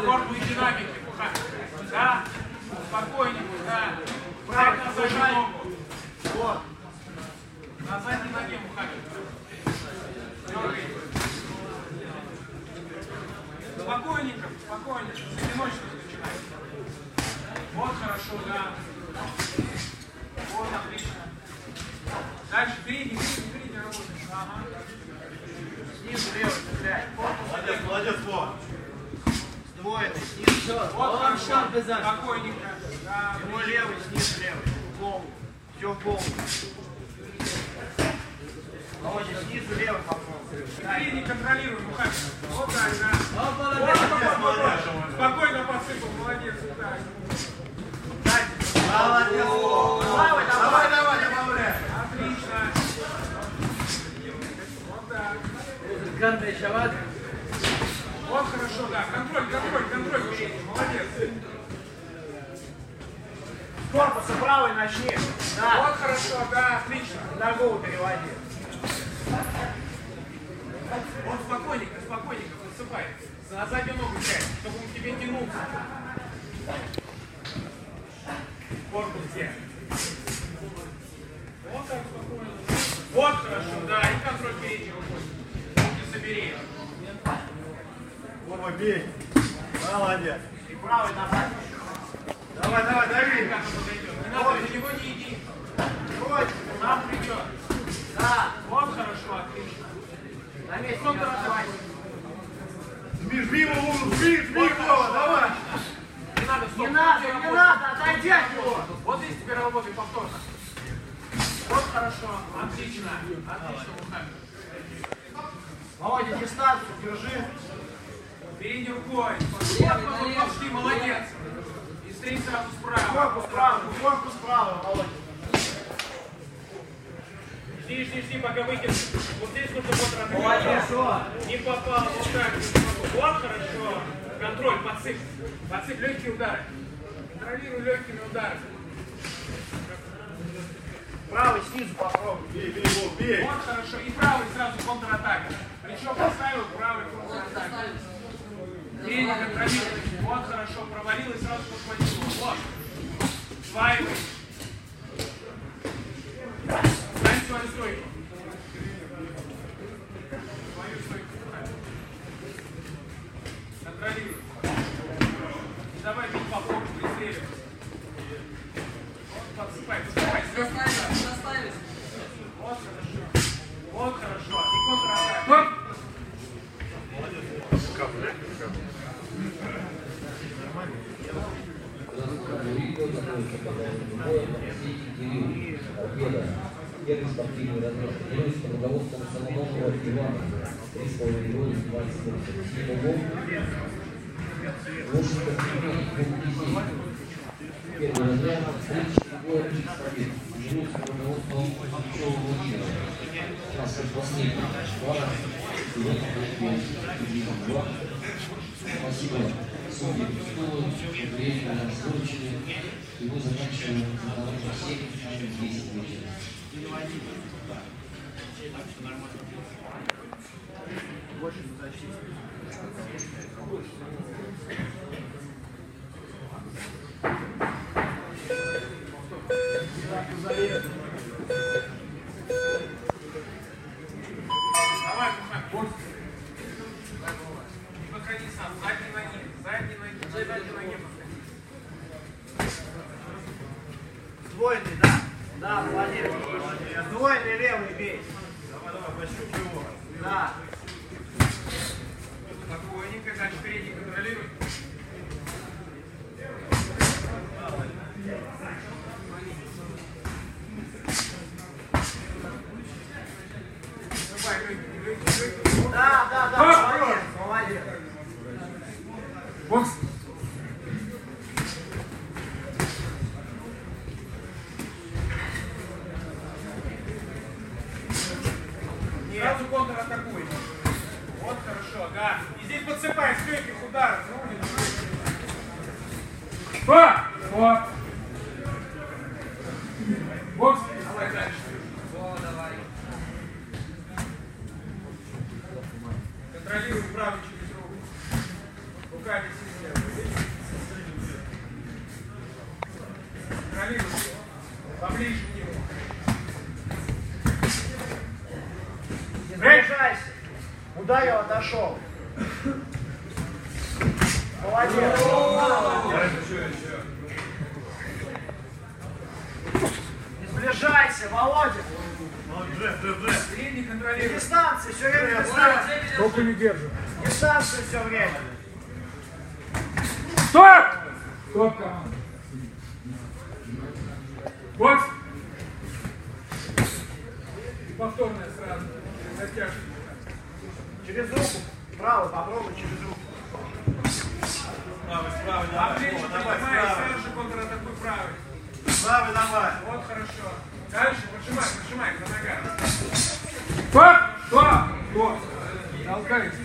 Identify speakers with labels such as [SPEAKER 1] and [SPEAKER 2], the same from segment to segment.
[SPEAKER 1] Корпус динамики, Мухаммед. Да, спокойненько, да. Правильно зажимай ногу. Вот. На задней ноге, Мухаммед. Спокойненько, спокойненько. С одиночества начинай. Вот хорошо, да. Вот, отлично. Дальше передний, передний, передний работаешь. Ага.
[SPEAKER 2] Снизу левый цепляй.
[SPEAKER 3] Молодец, молодец, вот.
[SPEAKER 2] Сдвоенный, снизу.
[SPEAKER 1] Вот хорошо. Спокойненько. Да,
[SPEAKER 2] Ему левый, снизу левый. В голову. Все в голову. Володя, снизу левый попробуй.
[SPEAKER 1] Передний контролируй, Мухаммед. Вот так, да. Вот, вот, вот, вот, вот. Спокойно подсыпал, молодец. Так.
[SPEAKER 2] Молодец. Правый,
[SPEAKER 3] Давай, давай, добавляй.
[SPEAKER 1] Отлично. Вот так. Вот хорошо, да. Контроль
[SPEAKER 2] Правый начни. Да.
[SPEAKER 1] Вот хорошо, да, отлично.
[SPEAKER 2] Ногу переводи.
[SPEAKER 1] Вот спокойненько, спокойненько, подсыпай. На заднюю ногу сядь, чтобы он к тебе тянулся. Корпус где? Вот так спокойно. Вот хорошо, да, и контроль передней рукой. Не собери.
[SPEAKER 3] Вова, бей. Молодец.
[SPEAKER 2] И правый назад.
[SPEAKER 3] Давай, давай, дави.
[SPEAKER 1] Как он подойдет. Надо, на него не иди.
[SPEAKER 2] Ой,
[SPEAKER 1] Сам придет.
[SPEAKER 2] Да.
[SPEAKER 1] Вот хорошо, отлично.
[SPEAKER 2] На месте не оставайся.
[SPEAKER 3] Жми, жми его, жми, жми, Вова, давай.
[SPEAKER 1] Не надо, стоп.
[SPEAKER 2] Не надо, не отойди от него.
[SPEAKER 1] Вот здесь тебе работай повторно. Вот хорошо, отлично, отлично, Мухаммед.
[SPEAKER 2] Володя, дистанцию держи.
[SPEAKER 1] Передней рукой. Вот, вот, пошли, молодец. И стрей сразу справа.
[SPEAKER 2] Корпус правый, корпус правый, Володя.
[SPEAKER 1] Жди, жди, жди, пока выкинешь. Вот здесь нужно вот
[SPEAKER 2] Молодец, о.
[SPEAKER 1] Не попало, вот так. Вот хорошо. Контроль, подсыпь. Подсыпь легкие удары. Контролируй легкими ударами.
[SPEAKER 2] Правый снизу попробуй.
[SPEAKER 3] Бей, бей, Вов, бей.
[SPEAKER 1] Вот хорошо. И правый сразу контратака. Плечо поставил, правый контратака. Передний контролируй.
[SPEAKER 4] Smiley. Соломонова Ивана. 3,5 года, 20 Симонов. Лучший спортивный двух Первый 34 года, 30 побед. Тренируется под руководством Ключевого Владимира. Наш последний. Ивана. Сегодня будет 2. Спасибо судьям Пестову, Андрею, Случине. И мы заканчиваем на дорожных 7, 10 вечера.
[SPEAKER 1] Давай, Мухаммед. Не выходи сам. Задней ноги. Задней ноги. Задней ноги подходи.
[SPEAKER 2] Сдвоенный, да? Да, молодец. Сдвоенный левый бей.
[SPEAKER 3] Давай, давай, пощупай его.
[SPEAKER 2] Да.
[SPEAKER 1] Спокойненько. Дальше передний контролируй. Давай, легкий, легкий, легкий.
[SPEAKER 2] Да, да, да, молодец, молодец.
[SPEAKER 1] Бокс. Сразу контратакуй. Вот хорошо, да. И здесь подсыпай с легких ударов. Ну, не Стоп! Стоп! Бокс. Давай дальше. О, давай. Контролируй правый через руку. Руками сильнее.
[SPEAKER 2] Приближайся. Ударил, отошел. Молодец. Не сближайся, Володя.
[SPEAKER 1] Средний контролирует.
[SPEAKER 2] Дистанцию все время дистанцию.
[SPEAKER 5] Только не держу.
[SPEAKER 2] Дистанцию все время.
[SPEAKER 5] Стоп! Стоп, команда. Бокс! И повторная сразу. Затяжка.
[SPEAKER 2] Через руку. Право, попробуй через руку.
[SPEAKER 3] Правый, справа,
[SPEAKER 1] А
[SPEAKER 3] давай.
[SPEAKER 1] плечи
[SPEAKER 3] О, Давай,
[SPEAKER 1] сразу же контратакуй правый.
[SPEAKER 3] Правый давай.
[SPEAKER 1] Вот хорошо. Дальше поджимай, поджимай за ногами.
[SPEAKER 5] Стоп! Стоп! Стоп! Толкайся.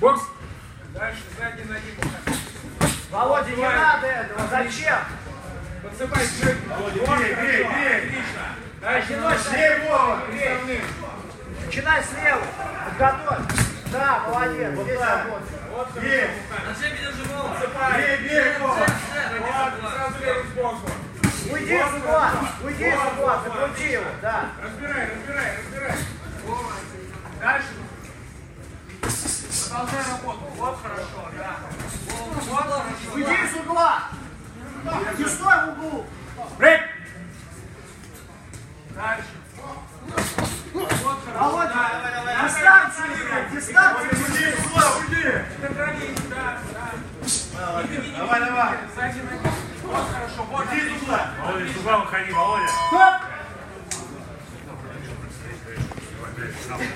[SPEAKER 5] Бокс!
[SPEAKER 1] Дальше задние ноги. пока.
[SPEAKER 2] Володя, не надо этого. Зачем?
[SPEAKER 1] Подсыпай джек.
[SPEAKER 3] Бей, бей, бей.
[SPEAKER 1] Отлично. Дальше
[SPEAKER 3] Вова.
[SPEAKER 2] Бей. Начинай слева. Подготовь. Да, молодец. Здесь
[SPEAKER 3] так.
[SPEAKER 2] работай.
[SPEAKER 3] Бей,
[SPEAKER 1] подсыпай.
[SPEAKER 3] бей, бей, Вова.
[SPEAKER 1] Вот, сразу левый сбоку.
[SPEAKER 2] Уйди с угла. Уйди с угла. Закрути его. Да.
[SPEAKER 1] Разбирай, разбирай, разбирай. Дальше. Продолжай работу. Вот хорошо, да. Вот хорошо.
[SPEAKER 2] Уйди из угла. Не стой в углу.
[SPEAKER 5] Брейк!
[SPEAKER 1] Дальше. Вот.
[SPEAKER 2] Володя,
[SPEAKER 1] Да, давай, давай.
[SPEAKER 2] дистанцию играй. Дистанцию.
[SPEAKER 3] Уйди, сюда, уйди.
[SPEAKER 1] Контролируй, да, да.
[SPEAKER 3] Давай, давай.
[SPEAKER 1] Сзади ноги. Вот хорошо, вот
[SPEAKER 3] Иди туда. Володя, туда выходи, Володя.
[SPEAKER 5] Стоп!
[SPEAKER 1] Давай,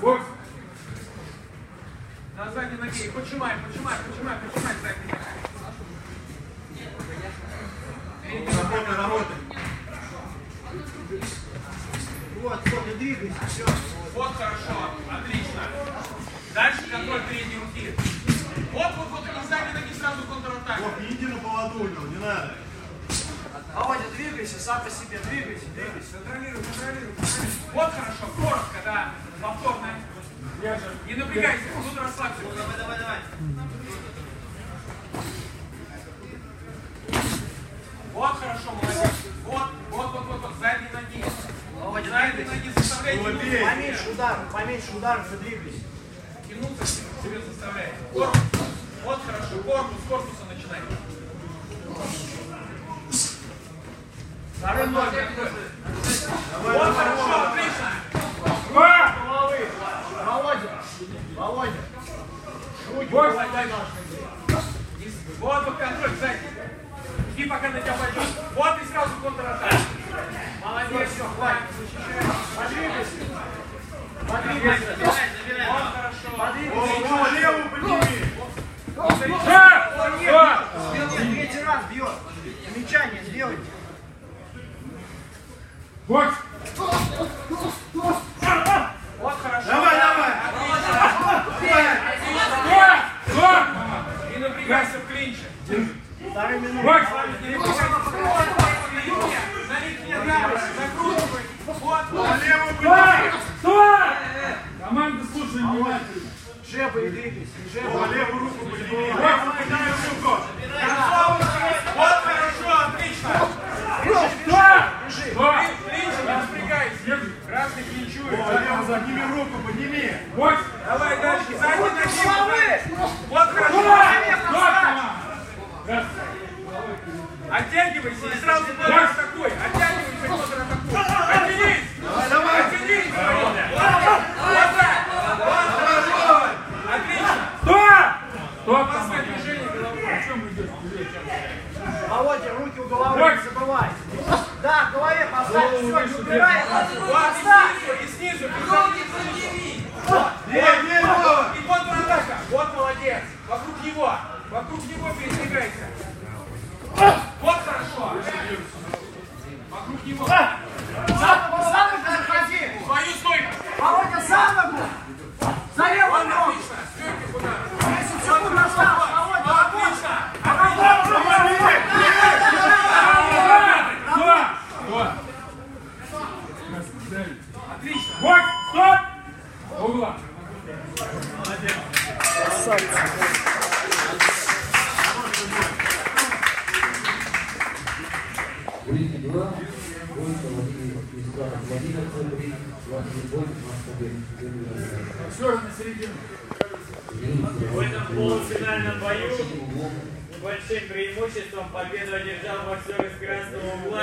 [SPEAKER 5] Бокс!
[SPEAKER 1] На задней ноге. Поджимай, поджимай, поджимай, поджимай задней ногой.
[SPEAKER 3] Работай, работай.
[SPEAKER 2] Вот, вот, не двигайся. Все.
[SPEAKER 1] Вот хорошо, отлично. Дальше контроль передней руки. Вот, вот, вот, и задней ноги сразу контратака.
[SPEAKER 3] Вот, не иди на поводу у него, не надо.
[SPEAKER 2] Володя, двигайся, сам по себе. Двигайся, двигайся.
[SPEAKER 1] Контролируй, контролируй, контролируй. Вот хорошо, коротко, да. Повторно. Не напрягайся, тут расслабься. Давай, давай, давай. Вот хорошо, молодец. Вот, вот, вот, вот, вот, задние ноги.
[SPEAKER 2] Двигайся.
[SPEAKER 1] ноги заставляй
[SPEAKER 3] Володя,
[SPEAKER 1] тянуться.
[SPEAKER 2] Поменьше ударов, поменьше ударов и двигайся.
[SPEAKER 1] Тянуться себе заставляй. Корпус. Вот хорошо, корпус, корпуса начинай. Второй ноль. Вот хорошо, отлично.
[SPEAKER 5] Два!
[SPEAKER 2] Головы. Володя, Володя. Руки Покладай наши.
[SPEAKER 1] Вот, вот контроль сзади. Жди, пока на тебя пойдет. Вот и сразу контратака. Молодец, все, хватит.
[SPEAKER 2] Подвигайся. Подвигайся.
[SPEAKER 1] Вот хорошо.
[SPEAKER 2] Подвигайся.
[SPEAKER 3] Вова, левую подними.
[SPEAKER 2] Третий раз бьет. Замечание сделайте.
[SPEAKER 5] Бокс!
[SPEAKER 1] Вот хорошо.
[SPEAKER 3] Давай, давай.
[SPEAKER 5] Стоп! Стоп!
[SPEAKER 1] Не напрягайся в клинче.
[SPEAKER 2] Вторая минута.
[SPEAKER 5] Бокс!
[SPEAKER 1] Не напрягайся. На линии. На линии, да. Закручивай. Вот, вот.
[SPEAKER 3] Левую
[SPEAKER 5] Стоп!
[SPEAKER 3] подними.
[SPEAKER 5] Стоп! Команда, слушай внимательно.
[SPEAKER 2] Жеба и двигайся.
[SPEAKER 3] Вова,
[SPEAKER 2] Жеба.
[SPEAKER 3] левую руку подними. Левую подними руку.
[SPEAKER 1] Вот хорошо, отлично.
[SPEAKER 5] Стоп! Стоп!
[SPEAKER 1] Клинч, не напрягайся. Красный клинчует.
[SPEAKER 3] Вова, левую подними руку, подними.
[SPEAKER 5] Бокс!
[SPEAKER 1] Давай дальше. Задние ноги.
[SPEAKER 2] Головы.
[SPEAKER 1] Вот
[SPEAKER 5] Стоп!
[SPEAKER 1] хорошо.
[SPEAKER 5] Стоп, команда! Раз.
[SPEAKER 1] Оттягивайся и сразу контратакуй. Оттягивайся и контратакуй. Оттянись.
[SPEAKER 3] давай.
[SPEAKER 1] Оттянись. Снизу, и снизу. Вот.
[SPEAKER 3] Бей, бей, Вова!
[SPEAKER 1] И контратака. Вот молодец. Вокруг него. Вокруг него передвигайся. Вот хорошо. Вокруг него.
[SPEAKER 2] За ногу, за ногу заходи!
[SPEAKER 1] Свою стойку.
[SPEAKER 2] Володя, за ногу! За левую ногу!
[SPEAKER 4] 2 Бойко Владимир Владимир Владимир Центри, 20 бой, 20 побед. Первый разряд.
[SPEAKER 5] Все на середину.
[SPEAKER 6] В этом полуфинальном бою
[SPEAKER 4] Углом
[SPEAKER 6] небольшим преимуществом победу одержал боксер из красного угла.